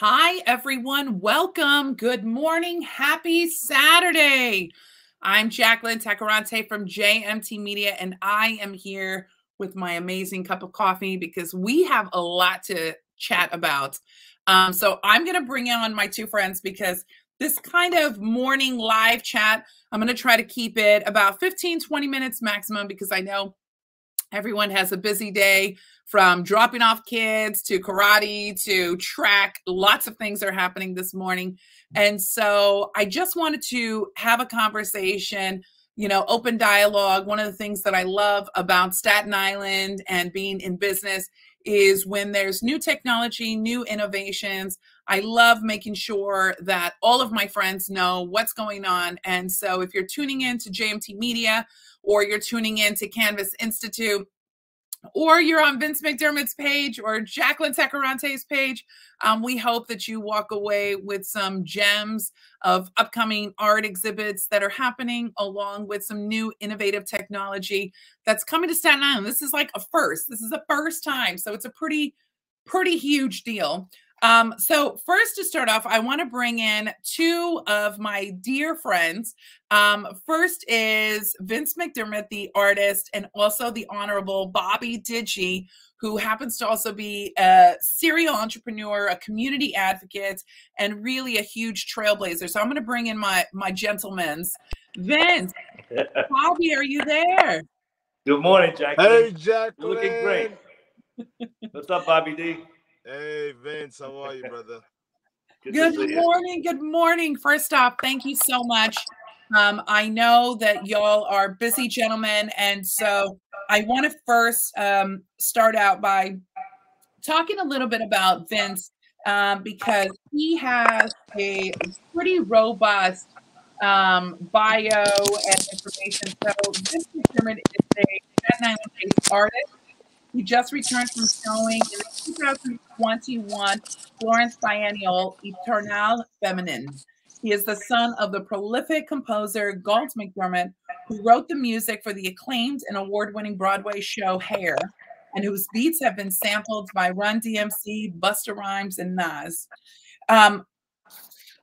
Hi, everyone. Welcome. Good morning. Happy Saturday. I'm Jaclyn Tacoronte from JMT Media, and I am here with my amazing cup of coffee because we have a lot to chat about. Um, so I'm going to bring on my two friends because this kind of morning live chat, I'm going to try to keep it about 15, 20 minutes maximum because I know everyone has a busy day from dropping off kids to karate to track. Lots of things are happening this morning. And so I just wanted to have a conversation, you know, open dialogue. One of the things that I love about Staten Island and being in business is when there's new technology, new innovations. I love making sure that all of my friends know what's going on. And so if you're tuning in to JMT Media or you're tuning in to Canvas Institute, or you're on Vince MacDermot's page or Jaclyn Tacoronte's page. Um, we hope that you walk away with some gems of upcoming art exhibits that are happening, along with some new innovative technology that's coming to Staten Island. This is like a first. This is a first time, so it's a pretty, pretty huge deal. Um, so first to start off, I want to bring in two of my dear friends. Um, first is Vince MacDermot, the artist, and also the Honorable Bobby Digi, who happens to also be a serial entrepreneur, a community advocate, and really a huge trailblazer. So I'm going to bring in my my gentlemen's. Vince, Bobby, are you there? Good morning, Jack. Hey, Jack. looking great. What's up, Bobby D? Hey, Vince, how are you, brother? Good, good morning. Good morning. First off, thank you so much. Um, I know that y'all are busy gentlemen, and so I want to first um, start out by talking a little bit about Vince um, because he has a pretty robust um, bio and information. So, Vince MacDermot is a Staten Island-based artist he just returned from showing in the 2021 Florence Biennial Eternal Feminine. He is the son of the prolific composer Galt MacDermot, who wrote the music for the acclaimed and award winning Broadway show Hair, and whose beats have been sampled by Run DMC, Busta Rhymes, and Nas. Um,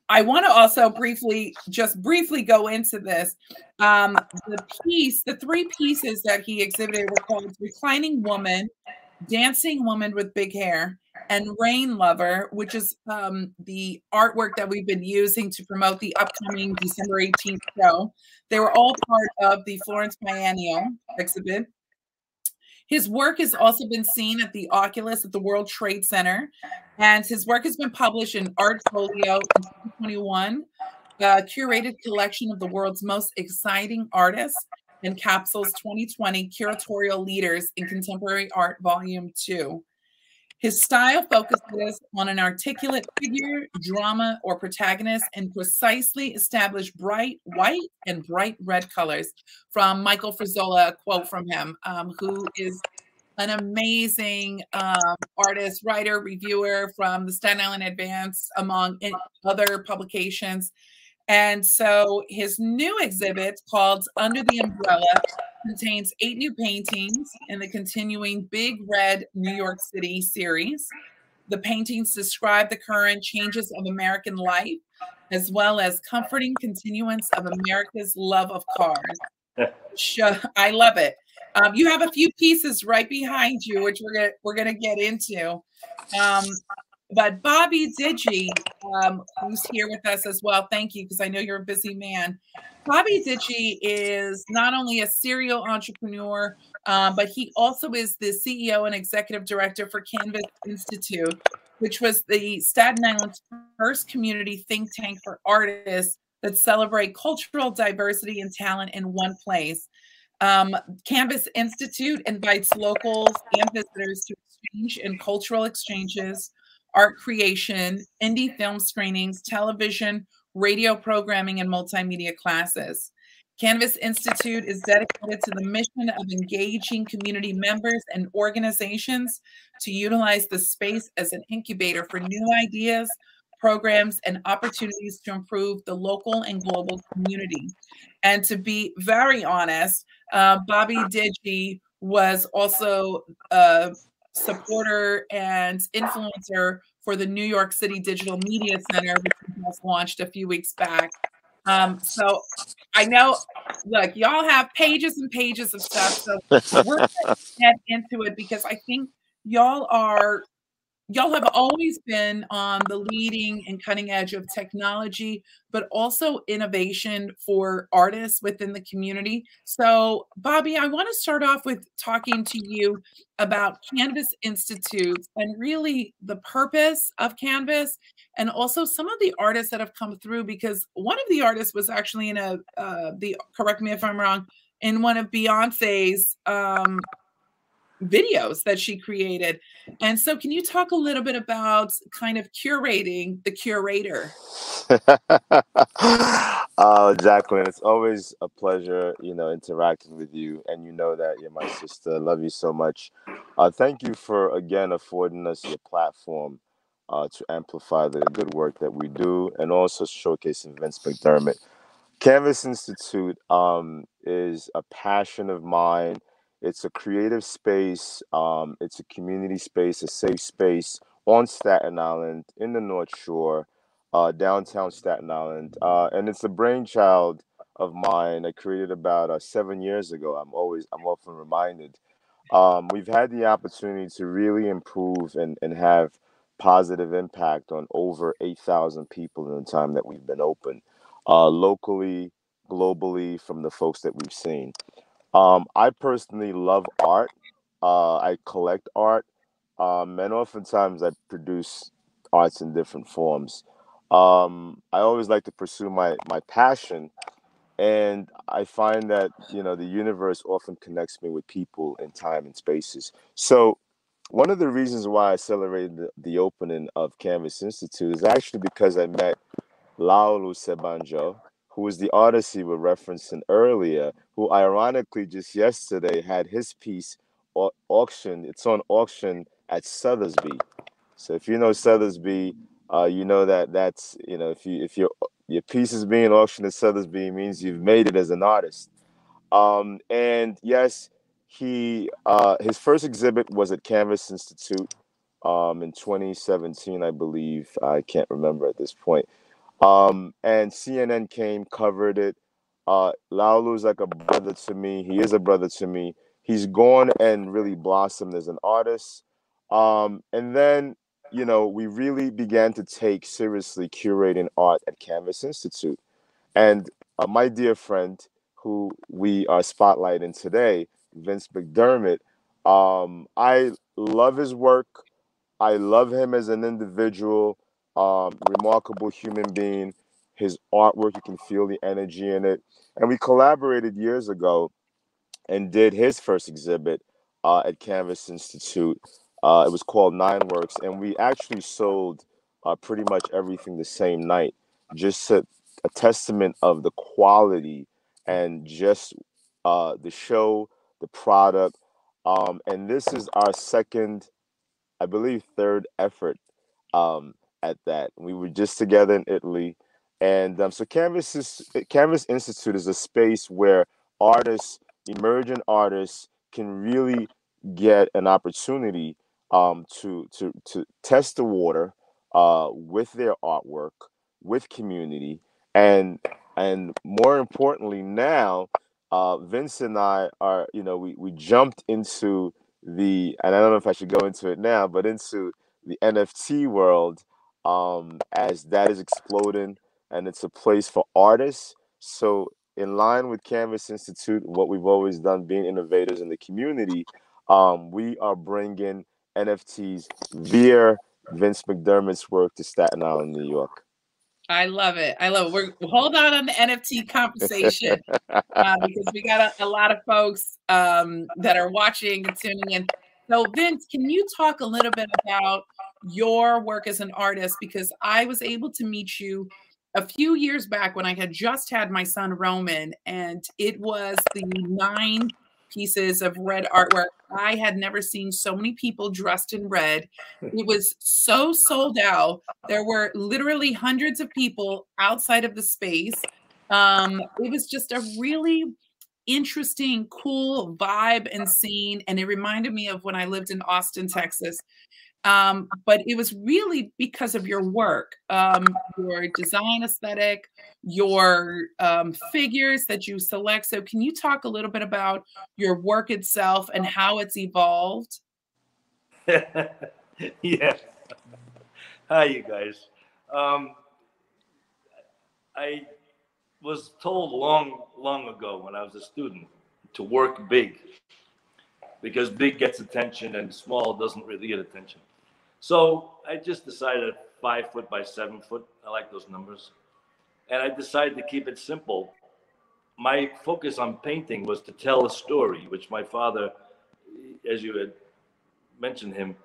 I want to also briefly, just briefly go into this. Um, the piece, the three pieces that he exhibited were called Reclining Woman, Dancing Woman with Big Hair, and Rain Lover, which is um, the artwork that we've been using to promote the upcoming December 18th show. They were all part of the Florence Biennial exhibit. His work has also been seen at the Oculus at the World Trade Center, and his work has been published in Artfolio in 2021, a curated collection of the world's most exciting artists and Capsules 2020 Curatorial Leaders in Contemporary Art, Volume 2. His style focuses on an articulate figure, drama, or protagonist and precisely established bright white and bright red colors. From Michael Fressola, a quote from him, um, who is an amazing um, artist, writer, reviewer from the Staten Island Advance, among other publications. And so his new exhibit called Under the Umbrella contains eight new paintings in the continuing Big Red New York City series. The paintings describe the current changes of American life, as well as comforting continuance of America's love of cars. I love it. Um, you have a few pieces right behind you, which we're gonna we're gonna get into. Um, but Bobby Digi, um, who's here with us as well, thank you because I know you're a busy man. Bobby Digi is not only a serial entrepreneur, um, but he also is the CEO and executive director for Canvas Institute, which was the Staten Island's first community think tank for artists that celebrate cultural diversity and talent in one place. Um, Canvas Institute invites locals and visitors to exchange in cultural exchanges, art creation, indie film screenings, television, radio programming, and multimedia classes. Canvas Institute is dedicated to the mission of engaging community members and organizations to utilize the space as an incubator for new ideas, programs, and opportunities to improve the local and global community. And to be very honest, uh, Bobby Digi was also a supporter and influencer for the New York City Digital Media Center, which was launched a few weeks back. Um, so I know, look, y'all have pages and pages of stuff. So we're going to get into it because I think y'all are y'all have always been on the leading and cutting edge of technology, but also innovation for artists within the community. So, Bobby, I want to start off with talking to you about Canvas Institute and really the purpose of Canvas and also some of the artists that have come through because one of the artists was actually in a uh, the correct me if I'm wrong in one of Beyonce's um, videos that she created. And so, can you talk a little bit about kind of curating the curator? uh, Jaclyn, it's always a pleasure, you know, interacting with you. And you know that you're my sister. Love you so much. Uh, thank you for, again, affording us your platform uh, to amplify the good work that we do and also showcasing Vince MacDermot. Canvas Institute um, is a passion of mine it's a creative space. Um, it's a community space, a safe space on Staten Island in the North Shore, uh, downtown Staten Island, uh, and it's a brainchild of mine. I created about uh, seven years ago. I'm always, I'm often reminded. Um, we've had the opportunity to really improve and, and have positive impact on over 8,000 people in the time that we've been open, uh, locally, globally, from the folks that we've seen. Um, I personally love art. Uh, I collect art, um, and oftentimes I produce arts in different forms. Um, I always like to pursue my my passion, and I find that you know the universe often connects me with people in time and spaces. So, one of the reasons why I celebrated the, the opening of Canvas Institute is actually because I met Laolu Senbanjo, who was the he was referencing earlier, who ironically just yesterday had his piece au- auctioned. It's on auction at Sotheby's. So if you know Sotheby's, uh, you know that that's you know if you if your your piece is being auctioned at Sotheby's means you've made it as an artist. Um, and yes, he uh, his first exhibit was at Canvas Institute um, in 2017, I believe. I can't remember at this point. Um, and CNN came, covered it. Uh, Laolu's like a brother to me. He is a brother to me. He's gone and really blossomed as an artist. Um, and then, you know, we really began to take seriously curating art at Canvas Institute. And uh, my dear friend, who we are spotlighting today, Vince MacDermot, um, I love his work. I love him as an individual um, remarkable human being. His artwork, you can feel the energy in it. And we collaborated years ago and did his first exhibit uh, at Canvas Institute. Uh, it was called Nine Works, and we actually sold uh, pretty much everything the same night. Just a, a testament of the quality and just uh, the show, the product. Um, and this is our second, I believe, third effort um, at that. We were just together in Italy, and um, so Canvas is, Canvas Institute is a space where artists, emerging artists, can really get an opportunity um, to to to test the water uh, with their artwork, with community, and and more importantly, now uh, Vince and I are you know we we jumped into the and I don't know if I should go into it now, but into the NFT world um, as that is exploding and it's a place for artists. So, in line with Canvas Institute, what we've always done, being innovators in the community, um, we are bringing NFTs via Vince MacDermot's work to Staten Island, New York. I love it. I love it. We're hold on on the NFT conversation uh, because we got a, a lot of folks um, that are watching and tuning in. So, Vince, can you talk a little bit about your work as an artist because I was able to meet you a few years back when I had just had my son Roman, and it was the nine pieces of red artwork. I had never seen so many people dressed in red. It was so sold out. There were literally hundreds of people outside of the space. Um, it was just a really interesting, cool vibe and scene. And it reminded me of when I lived in Austin, Texas. Um, but it was really because of your work, um, your design aesthetic, your um, figures that you select. So, can you talk a little bit about your work itself and how it's evolved? yeah. Hi, you guys. Um, I was told long, long ago when I was a student to work big because big gets attention and small doesn't really get attention. So I just decided five foot by seven foot. I like those numbers. And I decided to keep it simple. My focus on painting was to tell a story, which my father, as you had mentioned him,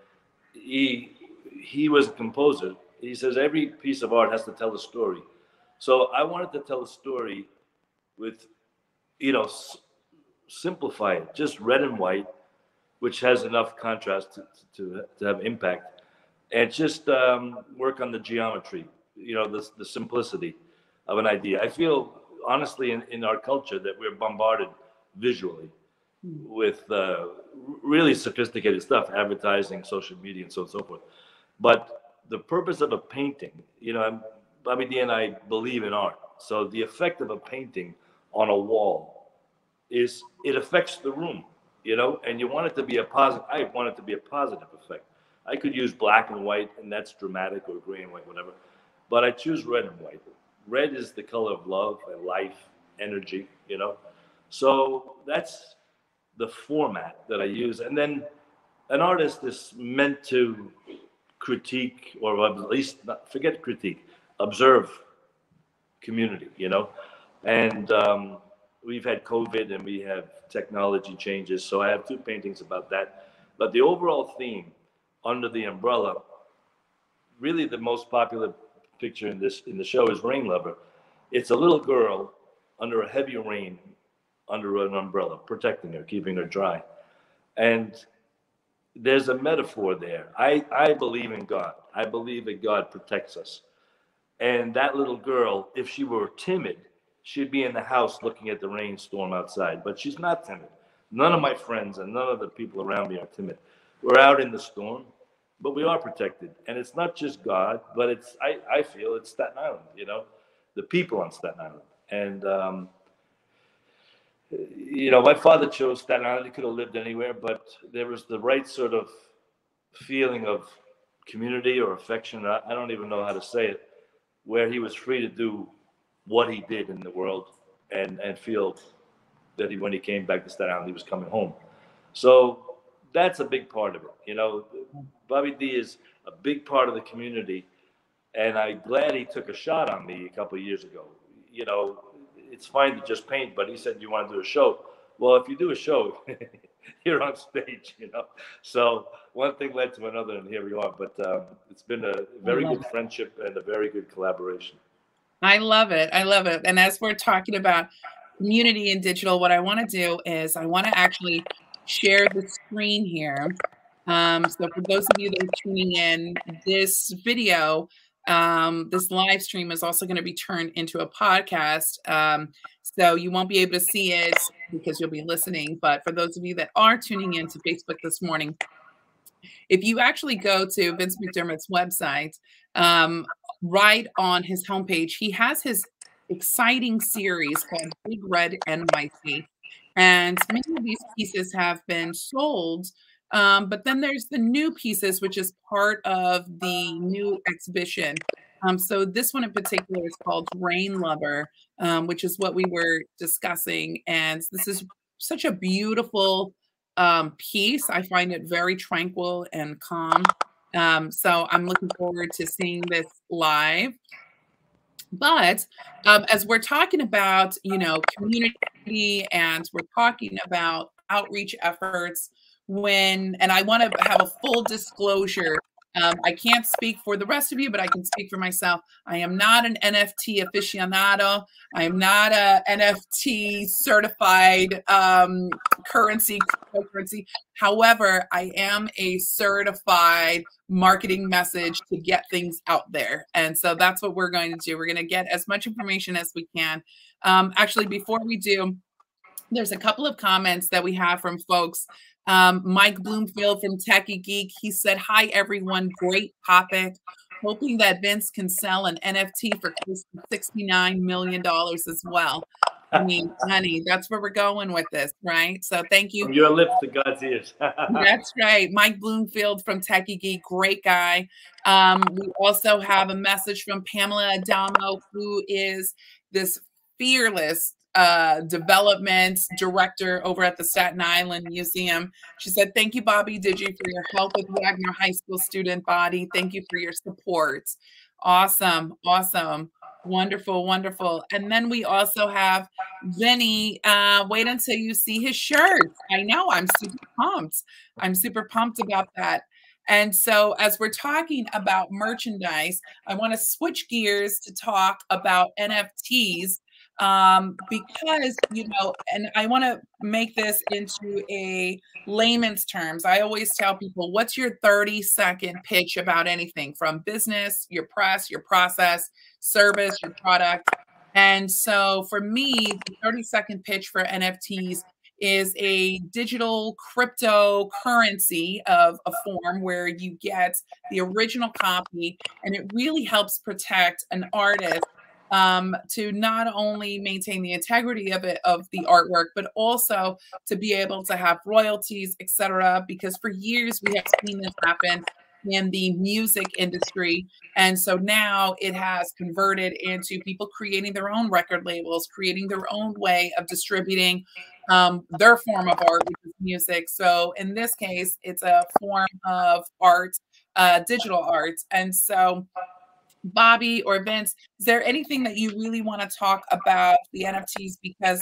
he he was a composer. He says every piece of art has to tell a story. So I wanted to tell a story with, you know, s- simplify it, just red and white, which has enough contrast to, to, to have impact, and just um, work on the geometry, you know, the, the simplicity of an idea. I feel, honestly, in, in our culture that we're bombarded visually with uh, really sophisticated stuff, advertising, social media, and so on and so forth. But the purpose of a painting, you know, Bobby D and I believe in art. So the effect of a painting on a wall is it affects the room, you know, and you want it to be a positive. I want it to be a positive effect. I could use black and white, and that's dramatic, or gray and white, whatever. But I choose red and white. Red is the color of love and life, energy, you know. So that's the format that I use. And then an artist is meant to critique, or at least not, forget critique, observe community, you know. And um, we've had COVID and we have technology changes. So I have two paintings about that. But the overall theme under the umbrella, really the most popular picture in this in the show is Rain Lover. It's a little girl under a heavy rain under an umbrella, protecting her, keeping her dry. And there's a metaphor there. I, I believe in God. I believe that God protects us. And that little girl, if she were timid, she'd be in the house looking at the rainstorm outside. But she's not timid. None of my friends and none of the people around me are timid. We're out in the storm, but we are protected. And it's not just God, but it's I, I feel it's Staten Island, you know, the people on Staten Island. And um, you know, my father chose Staten Island. He could have lived anywhere, but there was the right sort of feeling of community or affection. I, I don't even know how to say it, where he was free to do what he did in the world and and feel that he, when he came back to Staten Island, he was coming home. So that's a big part of it. You know, Bobby D is a big part of the community, and I'm glad he took a shot on me a couple of years ago. You know, it's fine to just paint, but he said you want to do a show. Well, if you do a show, you're on stage, you know. So one thing led to another, and here we are. But um, it's been a very good it. friendship and a very good collaboration. I love it. I love it. And as we're talking about community and digital, what I want to do is I want to actually share the screen here. Um, so for those of you that are tuning in, this video um, this live stream is also going to be turned into a podcast. Um, so you won't be able to see it because you'll be listening. But for those of you that are tuning in to Facebook this morning, if you actually go to Vince MacDermot's website, um, right on his homepage, he has his exciting series called Big Red NYC. And many of these pieces have been sold um, but then there's the new pieces, which is part of the new exhibition. Um, so this one in particular is called Rain Lover, um, which is what we were discussing. And this is such a beautiful um, piece. I find it very tranquil and calm. Um, so I'm looking forward to seeing this live. But um, as we're talking about, you know, community and we're talking about outreach efforts, when, and I want to have a full disclosure. Um, I can't speak for the rest of you, but I can speak for myself. I am not an NFT aficionado. I am not a NFT certified um, currency cryptocurrency. However, I am a certified marketing message to get things out there, and so that's what we're going to do. We're going to get as much information as we can. Um, actually, before we do, there's a couple of comments that we have from folks Um, Mike Bloomfield from Techie Geek, he said, Hi, everyone. Great topic. Hoping that Vince can sell an NFT for $69 million as well. I mean, honey, that's where we're going with this, right? So thank you. From your lips to God's ears. that's right. Mike Bloomfield from Techie Geek, great guy. Um, we also have a message from Pamela Adamo, who is this fearless uh, development director over at the Staten Island Museum. She said, Thank you, Bobby Digi, for your help with Wagner High School student body. Thank you for your support. Awesome. Awesome. Wonderful, wonderful. And then we also have Vinny. Uh, wait until you see his shirt. I know I'm super pumped. I'm super pumped about that. And so, as we're talking about merchandise, I want to switch gears to talk about NFTs um, because you know, and I want to make this into a layman's terms. I always tell people, what's your 30 second pitch about anything from business, your press, your process, service, your product. And so for me, the 30 second pitch for NFTs is a digital cryptocurrency of a form where you get the original copy and it really helps protect an artist um, to not only maintain the integrity of it of the artwork, but also to be able to have royalties, etc. Because for years we have seen this happen in the music industry. And so now it has converted into people creating their own record labels, creating their own way of distributing um, their form of art, which is music. So in this case, it's a form of art, uh, digital art. And so Bobby or Vince, is there anything that you really want to talk about the NFTs? Because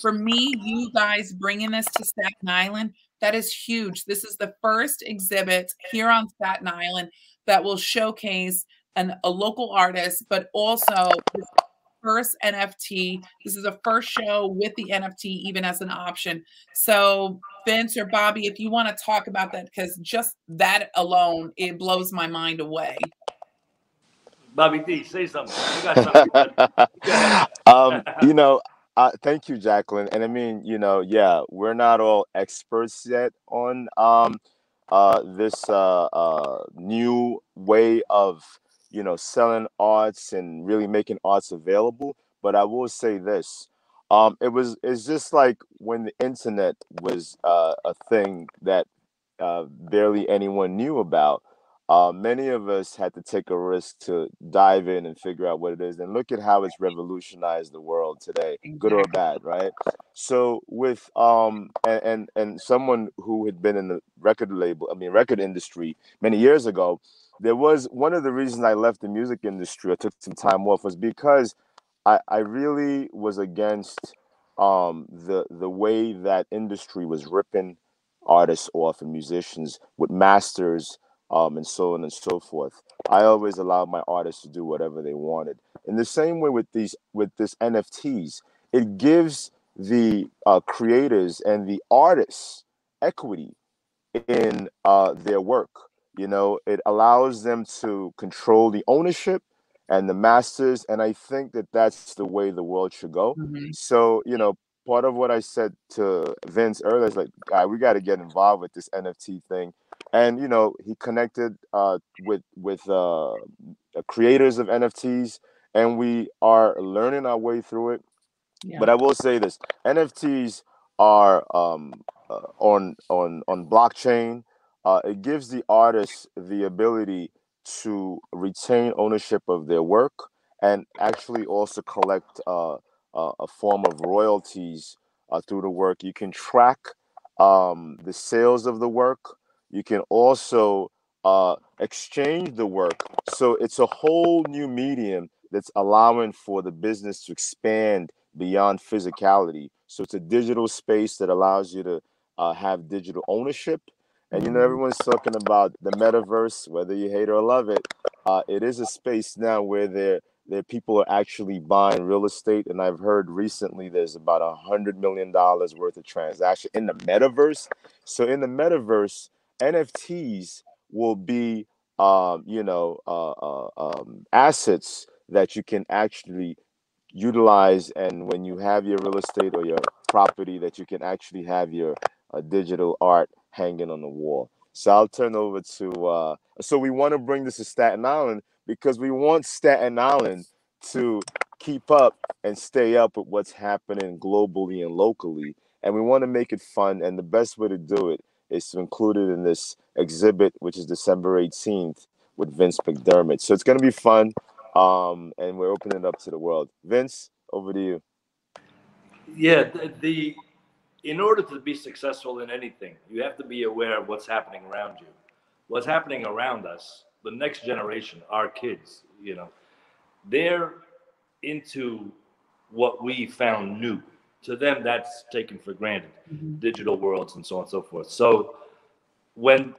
for me, you guys bringing this to Staten Island, that is huge. This is the first exhibit here on Staten Island that will showcase an, a local artist, but also first NFT. This is a first show with the NFT, even as an option. So, Vince or Bobby, if you want to talk about that, because just that alone, it blows my mind away. Bobby D, say something. You something. um, you know, uh, thank you, Jaclyn. And I mean, you know, yeah, we're not all experts yet on um, uh, this uh, uh, new way of, you know, selling arts and really making arts available. But I will say this: um, it was it's just like when the internet was uh, a thing that uh, barely anyone knew about uh, many of us had to take a risk to dive in and figure out what it is and look at how it's revolutionized the world today good or bad right? So with um and, and and someone who had been in the record label i mean record industry many years ago there was one of the reasons i left the music industry i took some time off was because i i really was against um the the way that industry was ripping artists off and musicians with masters um, and so on and so forth. I always allowed my artists to do whatever they wanted. In the same way with these with this NFTs, it gives the uh, creators and the artists equity in uh, their work. You know, it allows them to control the ownership and the masters, and I think that that's the way the world should go. Mm-hmm. So, you know, part of what I said to Vince earlier is like, God, we got to get involved with this NFT thing and you know he connected uh, with with uh, creators of NFTs, and we are learning our way through it. Yeah. But I will say this: NFTs are um, uh, on on on blockchain. Uh, it gives the artists the ability to retain ownership of their work and actually also collect uh, a form of royalties uh, through the work. You can track um, the sales of the work you can also uh, exchange the work. So it's a whole new medium that's allowing for the business to expand beyond physicality. So it's a digital space that allows you to uh, have digital ownership. And you know, mm-hmm. everyone's talking about the metaverse, whether you hate or love it. Uh, it is a space now where there, there people are actually buying real estate. And I've heard recently there's about a hundred million dollars worth of transaction in the metaverse. So in the metaverse, NFTs will be, um, you know, uh, uh, um, assets that you can actually utilize. And when you have your real estate or your property, that you can actually have your uh, digital art hanging on the wall. So I'll turn over to. Uh, so we want to bring this to Staten Island because we want Staten Island to keep up and stay up with what's happening globally and locally. And we want to make it fun. And the best way to do it is included in this exhibit, which is December 18th with Vince MacDermot. So it's going to be fun. Um, and we're opening it up to the world. Vince, over to you. Yeah, the, the in order to be successful in anything, you have to be aware of what's happening around you. What's happening around us, the next generation, our kids, you know, they're into what we found new. To them, that's taken for granted, mm-hmm. digital worlds and so on and so forth. So when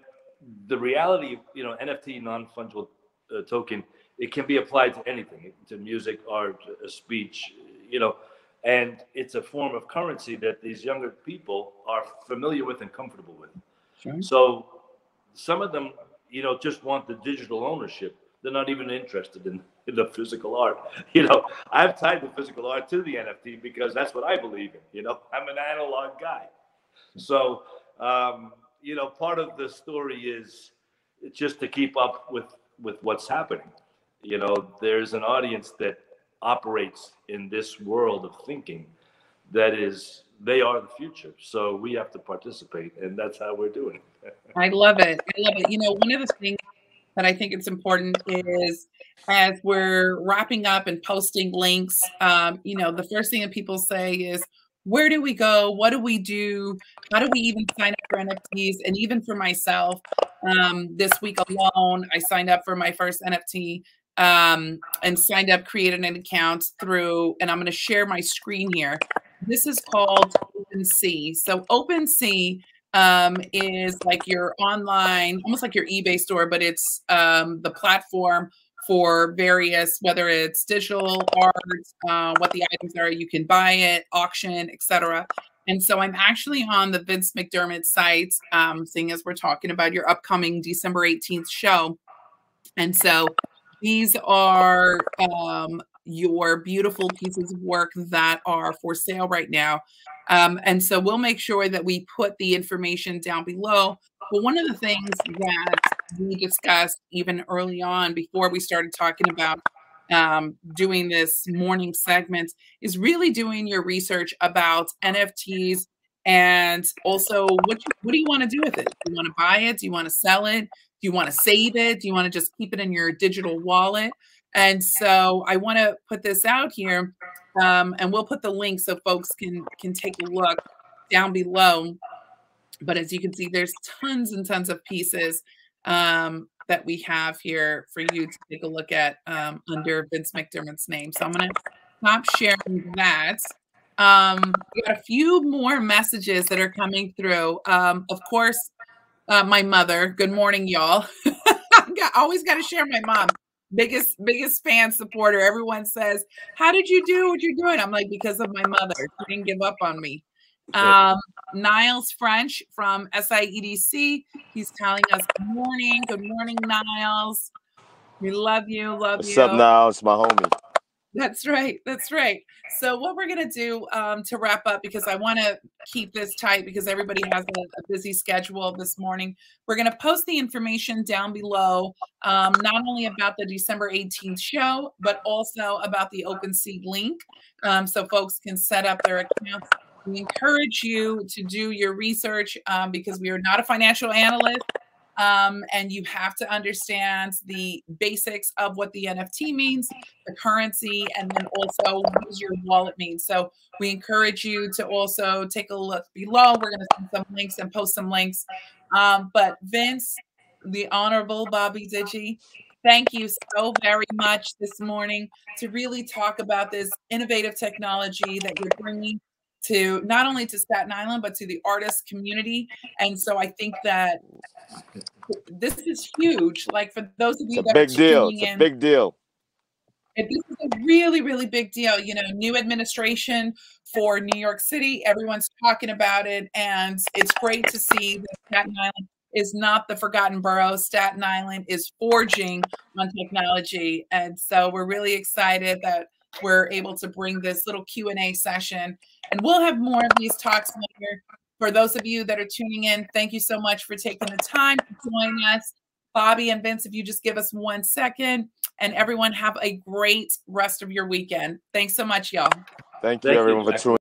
the reality, you know, NFT, non fungible uh, token, it can be applied to anything, to music, art, uh, speech, you know, and it's a form of currency that these younger people are familiar with and comfortable with. Sure. So some of them, you know, just want the digital ownership. They're not even interested in, in the physical art. You know, I've tied the physical art to the NFT because that's what I believe in. You know, I'm an analog guy. So, um, you know, part of the story is just to keep up with with what's happening. You know, there's an audience that operates in this world of thinking that is they are the future so we have to participate and that's how we're doing i love it i love it you know one of the things that i think it's important is as we're wrapping up and posting links um, you know the first thing that people say is where do we go what do we do how do we even sign up for nfts and even for myself um, this week alone i signed up for my first nft um, and signed up, created an account through, and I'm going to share my screen here. This is called OpenSea. So OpenSea um, is like your online, almost like your eBay store, but it's um, the platform for various, whether it's digital art, uh, what the items are, you can buy it, auction, etc. And so I'm actually on the Vince MacDermot site, um, seeing as we're talking about your upcoming December 18th show. And so these are um, your beautiful pieces of work that are for sale right now. Um, and so we'll make sure that we put the information down below. But one of the things that we discussed even early on before we started talking about um, doing this morning segment is really doing your research about NFTs and also what you, what do you want to do with it? Do you want to buy it? Do you want to sell it? Do you want to save it? Do you want to just keep it in your digital wallet? And so I want to put this out here, um, and we'll put the link so folks can can take a look down below. But as you can see, there's tons and tons of pieces um, that we have here for you to take a look at um, under Vince MacDermot's name. So I'm going to stop sharing that. Um, we got a few more messages that are coming through. Um, of course, uh, my mother. Good morning, y'all. I always got to share my mom. Biggest, biggest fan supporter. Everyone says, "How did you do what you're doing?" I'm like, because of my mother. She didn't give up on me. Um, Niles French from SIEDC. He's telling us good morning. Good morning, Niles. We love you. Love What's you. What's up, Niles? My homie. That's right. That's right. So what we're going to do um, to wrap up, because I want to keep this tight because everybody has a, a busy schedule this morning, we're going to post the information down below, um, not only about the December 18th show, but also about the OpenSea link um, so folks can set up their accounts. We encourage you to do your research um, because we are not a financial analyst um, and you have to understand the basics of what the NFT means, the currency, and then also what your wallet means. So we encourage you to also take a look below. We're going to send some links and post some links. Um, but Vince, the Honorable Bobby Digi, thank you so very much this morning to really talk about this innovative technology that you're bringing to not only to Staten Island but to the artist community. And so I think that this is huge. Like for those of you it's that big are deal. It's in, a big deal. This is a really, really big deal. You know, new administration for New York City. Everyone's talking about it, and it's great to see that Staten Island is not the forgotten borough. Staten Island is forging on technology, and so we're really excited that we're able to bring this little Q and A session, and we'll have more of these talks later. for those of you that are tuning in, thank you so much for taking the time to join us. Bobby and Vince, if you just give us one second, and everyone have a great rest of your weekend. Thanks so much, y'all. Thank you, Thank everyone, you. for tuning.